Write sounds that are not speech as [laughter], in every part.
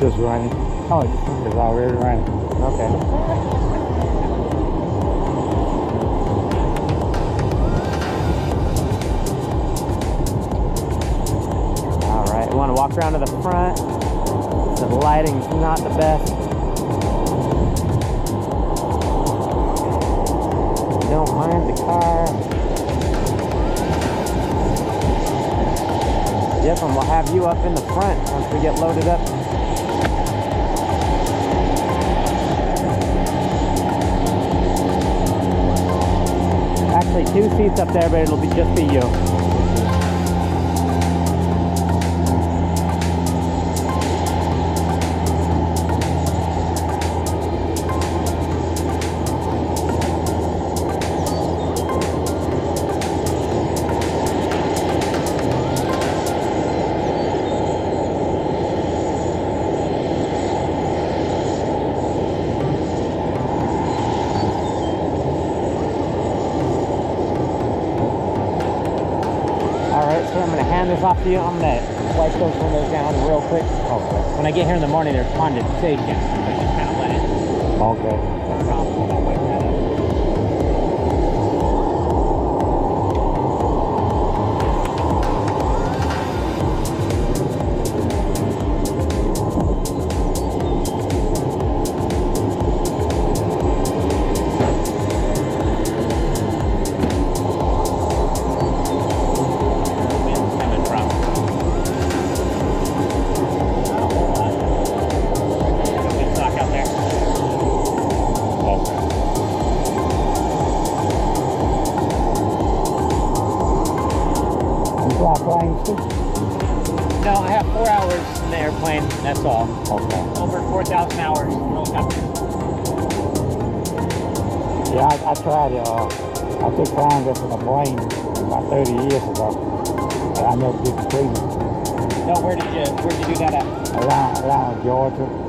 it's just running. Oh, It's already running. okay. All right, we want to walk around to the front. The lighting's not the best. Don't mind the car. Yep, and we'll have you up in the front once we get loaded up. Up there, but it'll be just be you. To you. I'm gonna wipe those windows down real quick. Okay. When I get here in the morning, there's condensation, I, I. Uh, I took flying just in a plane about 30 years ago. I never did the cruising. No, where did you where did you do that at? Around, around Georgia.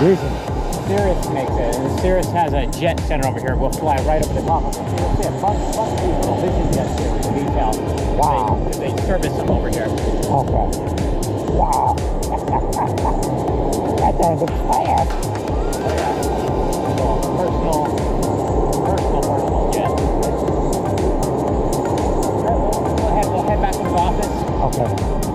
Jason. Cirrus makes it. And Cirrus has a jet center over here. We'll fly right over the top of it. You'll see a bunch, bunch of these little vision jets here in detail. Wow. They, they service them over here. Okay. Wow. [laughs] that sounds fast. Oh, yeah. Personal, personal, personal jet. We'll head, we'll head back to the office. Okay.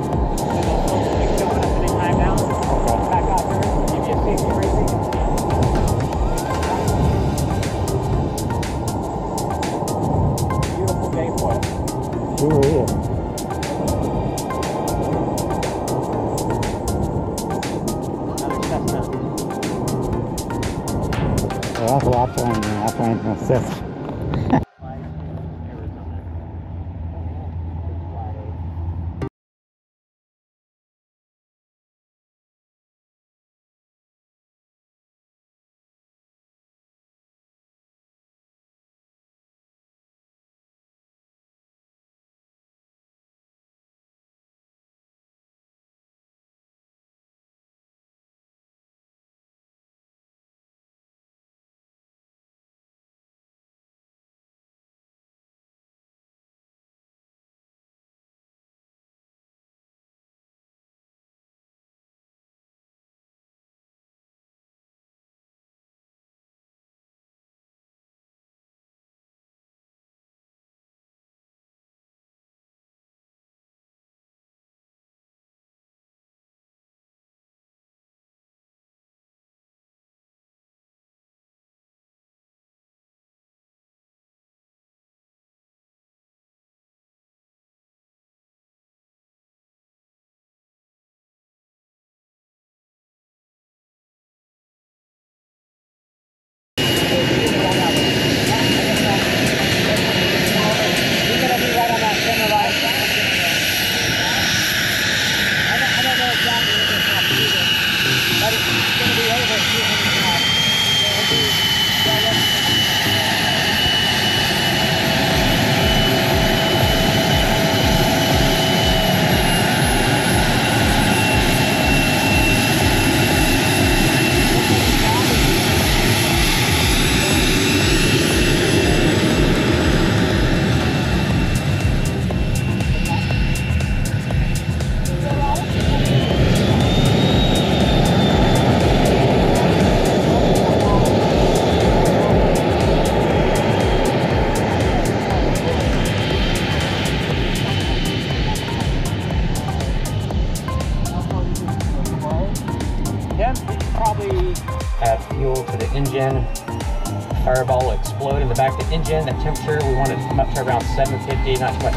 pretty nice.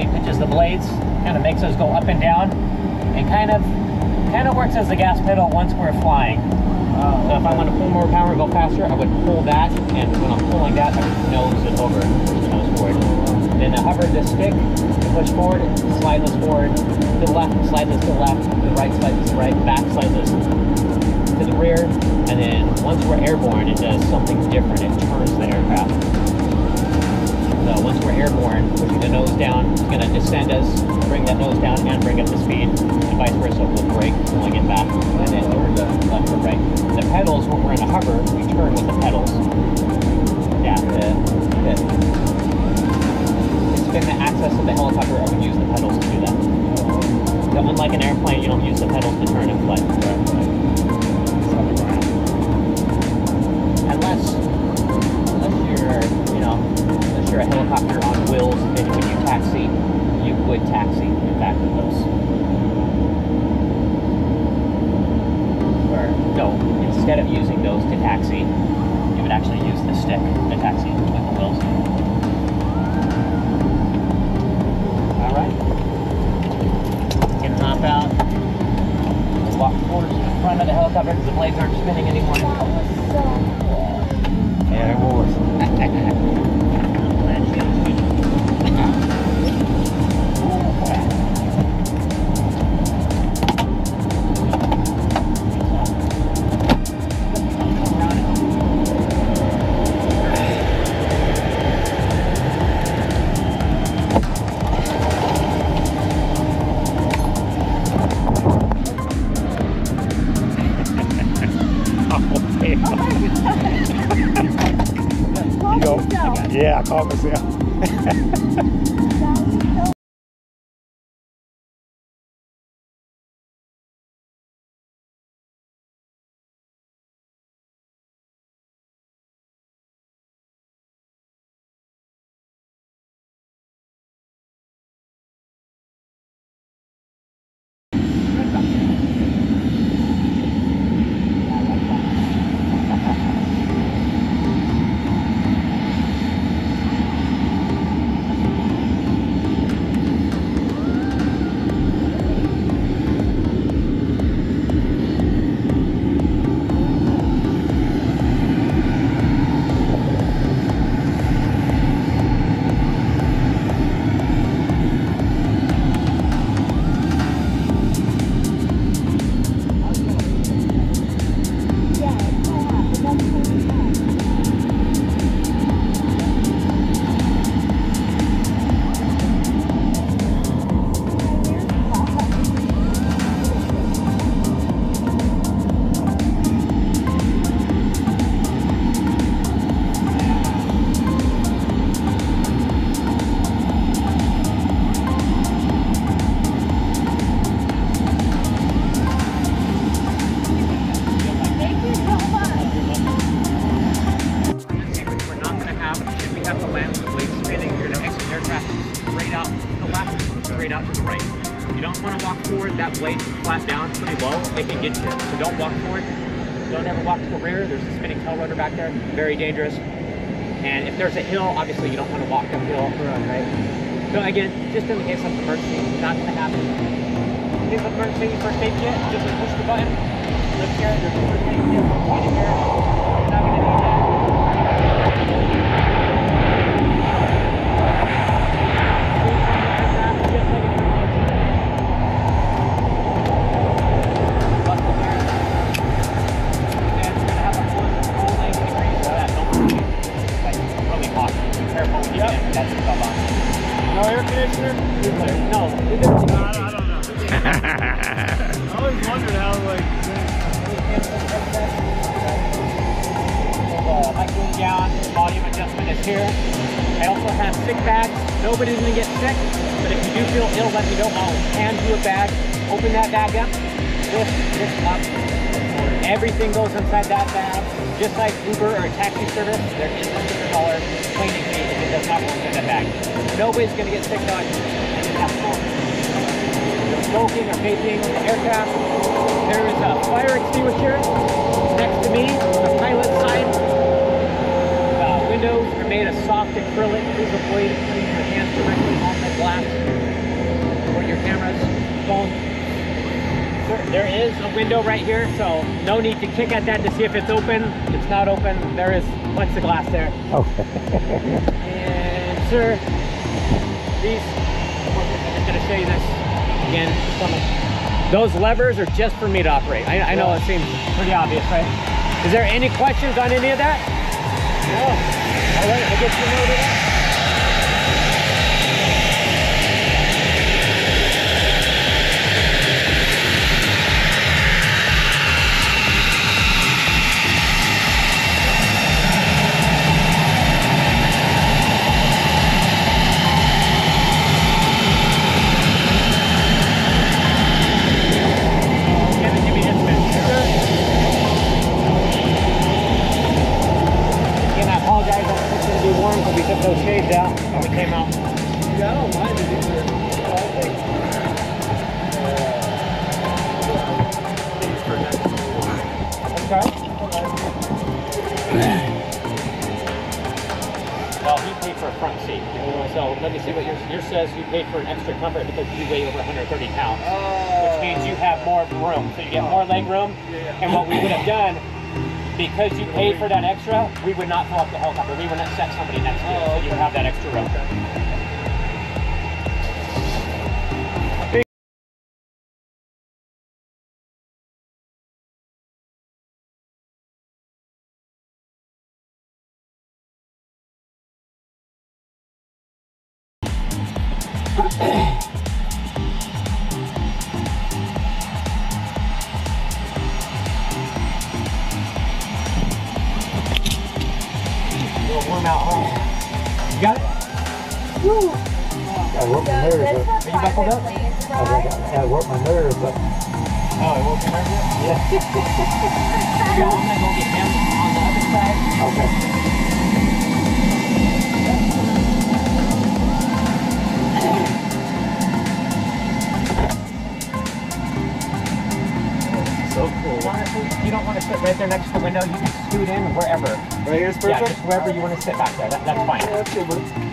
Collectively pitches the blades, kind of makes us go up and down, and kind of kind of works as the gas pedal once we're flying. Oh, so if I want to pull more power and go faster, I would pull that, and when I'm pulling that, I would nose it over, nose forward. Then I hover the stick, push forward, slide this forward, to the left, slide this to the left, to the right, slide this to the right, back, slide this to the rear, and then once we're airborne, it does something different. It turns the aircraft. So once we're airborne, pushing the nose down is going to descend us, bring that nose down and bring up the speed, and vice versa. We'll brake, pulling it back, and then turn the left or right. The pedals, when we're in a hover, we turn with the pedals. Yeah, the, the, to spin the access of the helicopter, I would use the pedals to do that. So unlike an airplane, you don't use the pedals to turn and fly. Helicopter on wheels, then when you taxi, you would taxi in back of those. Or no, instead of using those to taxi, you would actually use the stick to taxi with the wheels. All right. Can hop out. Walk towards the front of the helicopter because the blades aren't spinning anymore. Yeah, I it can get you. So don't walk forward. Don't ever walk to the rear. There's a spinning tail rotor back there, very dangerous. And if there's a hill, obviously you don't want to walk uphill, right? So again, just in the case of emergency, not going to happen. In case of emergency, first aid kit, just push the button. Look here, there's a first aid kit pointed here. You're not going to need No air conditioner? No, [laughs] I don't, know. I always wondered how like uh, mic going down, volume adjustment is here. I also have sick bags. Nobody's gonna get sick, but if you do feel ill, let me know. I'll hand you a bag. Open that bag up. Lift this up. Everything goes inside that bag. Just like Uber or a taxi service, a hundred dollar cleaning fee if it does not work in that bag. Nobody's gonna get sick on just to smoking or vaping on the aircraft. There is a fire extinguisher next to me the pilot side. Uh, windows are made of soft acrylic, visibly putting your hands directly on the glass for your cameras, phone. There- There is a window right here, so no need to kick at that to see if it's open. It's not open. There is plexiglass there. Okay. And sir, these, I'm just gonna show you this again. Those levers are just for me to operate. I, I know it seems pretty obvious, right? Is there any questions on any of that? No. All right, I guess you know that. Not fill up the helicopter. We would not set somebody next to you, so you would have that extra. We'll Right here's Yeah, perfect? just wherever you want to sit back there. That, that's fine.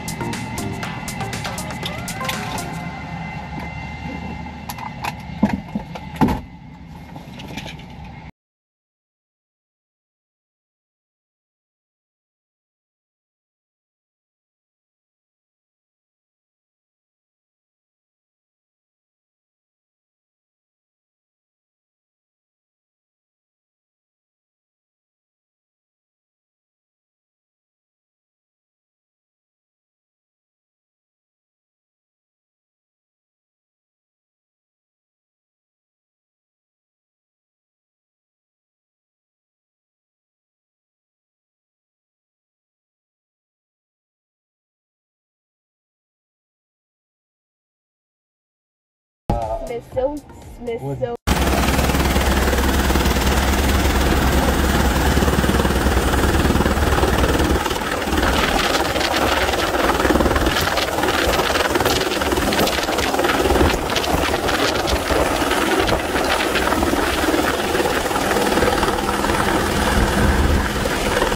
Missão, missão